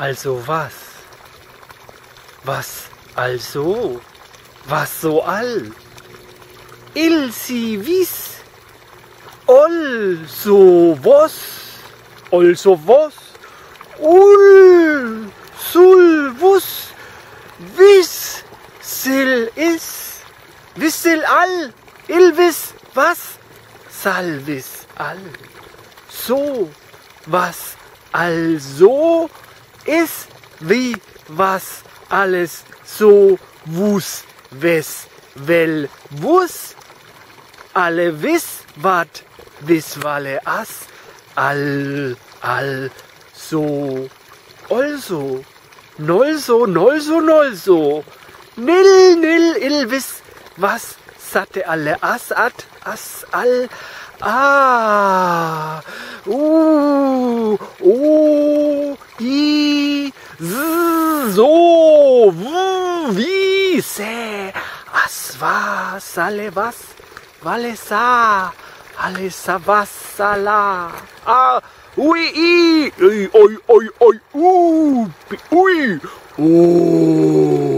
Also was? Was also? Was so all? Il si vis? Also was? Also was? Ul sul vus? Vis sil is? Wissil all? Ilvis was? Salvis all? So was also ist wie was alles so wus wes wel wus alle wiss wat wis walle as all all so also nolso nolso nolso nil nil il wis was satte alle as at as all. Ah uh oh i z, so w, wie se as was was vale sa ale sa was sala ah ui i oi oi oi oi u ui oh